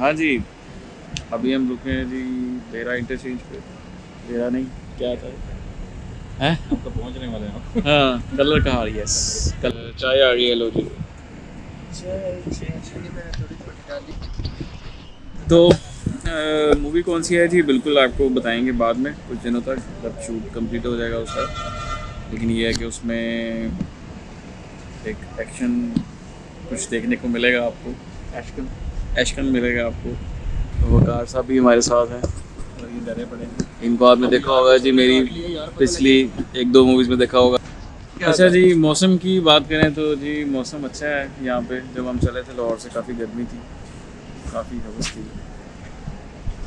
हाँ जी। अभी हम रुके हैं जी डेरा इंटरचेंज पे। बेरा नहीं क्या था? हैं? तो पहुँचने वाले हैं। हाँ कलर कहाँ यस कलर चाय आ गई है लो जी। तो मूवी कौन सी है जी? बिल्कुल आपको बताएँगे बाद में कुछ दिनों तक। जब शूट कंप्लीट हो जाएगा उसका। लेकिन ये है कि उसमें एक एक्शन कुछ देखने को मिलेगा आपको। एशकन एशकन मिलेगा आपको। वकार साहब भी हमारे साथ हैं। और ये डरे पड़े हैं इनको आपने देखा होगा जी मेरी पिछली एक दो मूवीज़ में देखा होगा। अच्छा जी मौसम की बात करें तो जी मौसम अच्छा है यहाँ पे। जब हम चले थे लाहौर से काफ़ी गर्मी थी काफ़ी हवस थी।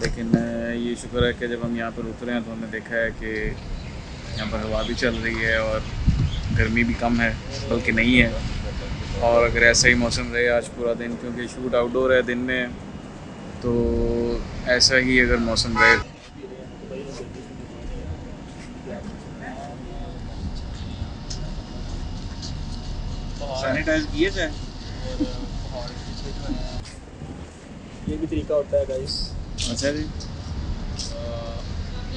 लेकिन ये शुक्र है कि जब हम यहाँ पर उतरे हैं तो हमने देखा है कि यहाँ पर हवा भी चल रही है और गर्मी भी कम है बल्कि नहीं है। और अगर ऐसा ही मौसम रहे आज पूरा दिन क्योंकि शूट आउटडोर है दिन में तो ऐसा ही अगर मौसम रहे। सैनिटाइज किए जाए ये भी तरीका होता है गाइस अच्छा जी।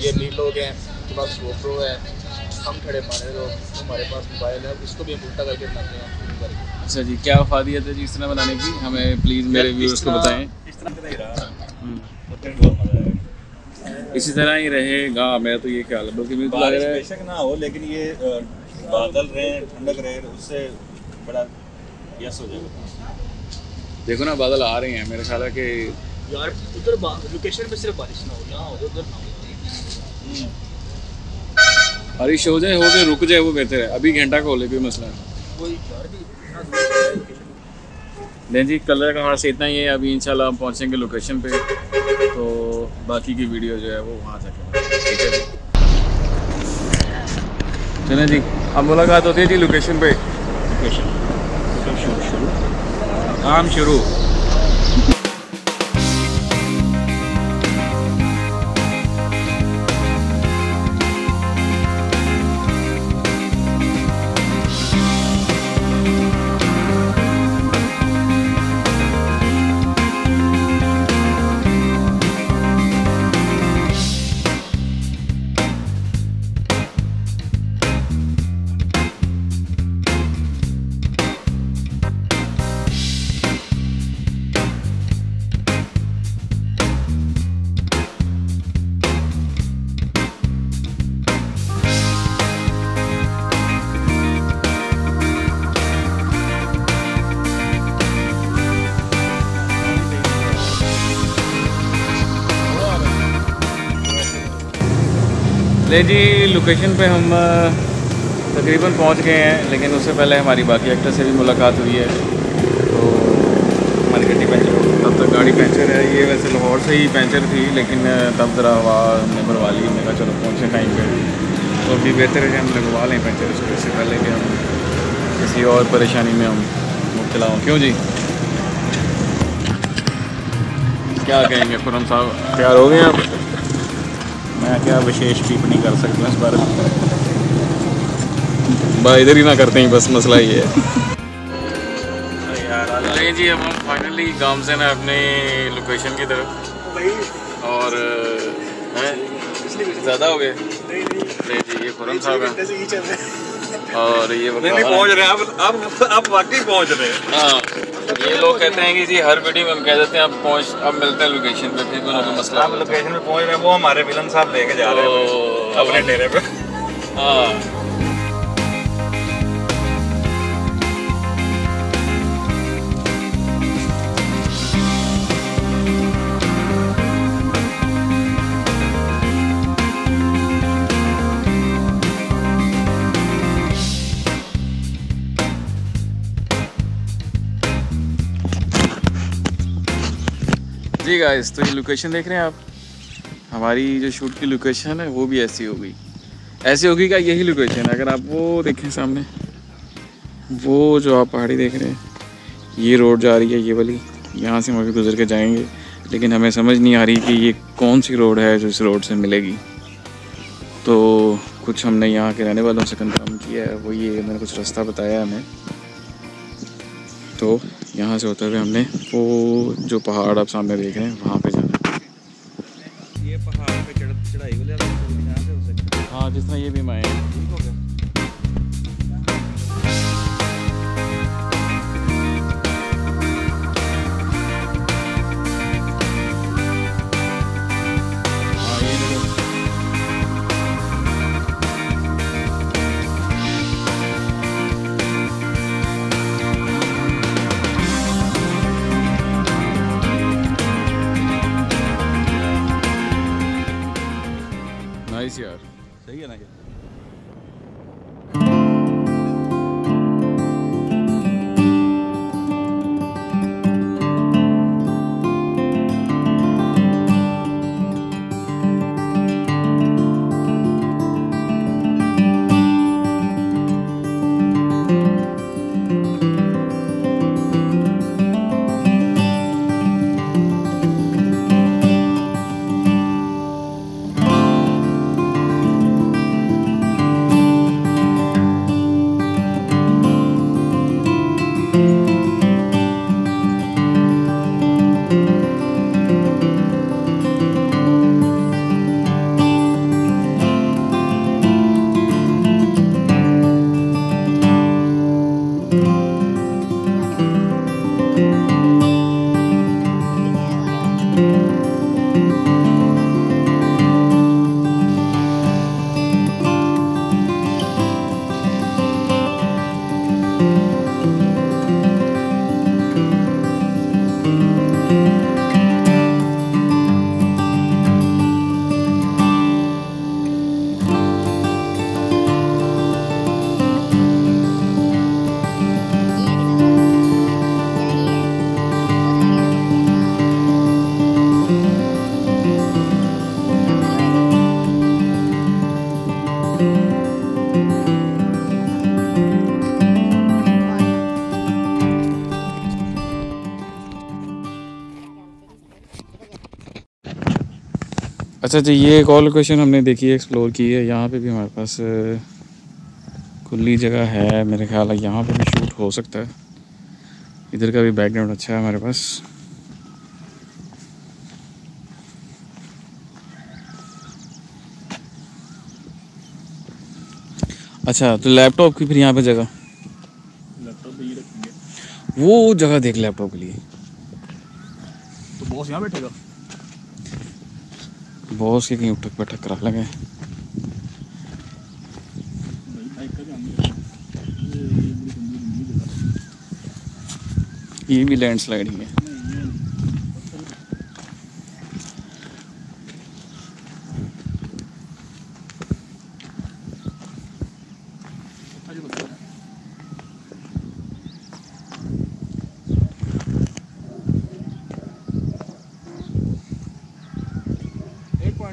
ये नील लोग हैं उनके पास गोप्रो है हम खड़े मारे लोग हमारे पास मोबाइल है उसको भी हम उल्टा करके बनाते हैं। अच्छा जी क्या अफादियत है जी इस तरह बनाने की? हमें प्लीज़ मेरे व्यूअर्स को बताएँ। इस तरह का ही रहा। हम्म। तो आएगा इसी तरह ही रहेगा मेरा तो ये ख्याल है। बल्कि मुझे तो लग रहा है बेशक ना हो लेकिन ये बादल रहे ठंडक रहे उससे बड़ा यस हो जाएगा। देखो ना बादल आ रहे हैं। मेरा ख्याल है कि यार उधर लोकेशन पे सिर्फ़ बारिश ना हो यहाँ हो उधर ना हो। बारिश हो जाए हो गए रुक जाए वो बेहतर है अभी घंटा को ले कोई मसला नहीं नहीं जी कलर का हमारा से इतना ही है। अभी इंशाल्लाह हम पहुँचेंगे लोकेशन पे। तो बाकी की वीडियो जो है वो वहाँ जाके ठीक है जी? चलें जी अब मुलाकात होती है जी लोकेशन पे। लोकेशन शुरू शुरू। काम शुरू। ले जी लोकेशन पे हम तकरीबन पहुँच गए हैं, लेकिन उससे पहले हमारी बाकी एक्टर से भी मुलाकात हुई है। तो हमारी गड्डी पंचर तब तक गाड़ी पंचर है, ये वैसे लाहौर से ही पंचर थी, लेकिन तब ज़रा हवा हमने भरवा ली, हमने कहा चलो पहुँचे टाइम पे। तो अभी बेहतर है कि हम लगवा लें पंचर इसको इससे पहले कि हम किसी और परेशानी में हम मुबतला हों। क्यों जी? क्या कहेंगे, खुरम साहब, तैयार हो गए आप? मैं क्या विशेष टिप्पणी कर सकता हूँ इस बारे में? बा इधर ही ना करते हैं बस मसला ये है। यार चलिए जी अब हम फाइनली गाँव से ना अपने लोकेशन की तरफ़। और ज़्यादा हो गए? नहीं जी ये खुरम साहब हैं। और ये नहीं नहीं पहुँच रहे हैं अब अब अब वाकई पहुँच रहे हैं। हाँ। ये लोग कहते हैं कि जी हर वीडियो में हम कह देते हैं अब पहुँच अब मिलते हैं लोकेशन पे फिर को मसला है। लोकेशन पे पहुँच रहे हैं वो हमारे विलन साहब लेके जा रहे हैं अपने डेरे पे। हाँ। जी गाइस तो ये लोकेशन देख रहे हैं आप? हमारी जो शूट की लोकेशन है, वो भी ऐसी होगी ऐसी होगी क्या? यही लोकेशन है। अगर आप वो देखें सामने, वो जो आप पहाड़ी देख रहे हैं, ये रोड जा रही है, ये वाली। यहाँ से हम अभी गुजर के जाएँगे, लेकिन हमें समझ नहीं आ रही कि ये कौन सी रोड है जो इस रोड से मिलेगी। तो कुछ हमने यहाँ के रहने वालों से कंफर्म किया है, वो ये मैंने कुछ रास्ता बताया हमें। तो यहाँ से होते हुए हमने वो जो पहाड़ आप सामने देख रहे हैं, वहाँ पे जाना नाइस यार सही है ना अच्छा जी ये एक और लोकेशन हमने देखी है एक्सप्लोर की है। यहाँ पे भी हमारे पास खुली जगह है मेरे ख्याल है। यहाँ पे भी शूट हो सकता है। इधर का भी बैकग्राउंड अच्छा है हमारे पास। अच्छा तो लैपटॉप की फिर यहाँ पे जगह? लैपटॉप वो जगह देख लैपटॉप के लिए। तो बॉस यहाँ बैठेगा? बॉस के कहीं उठक बैठक करा लगे। ये भी लैंड गंदी गंदी जगह भी लैंडस्लाइड ही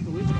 believe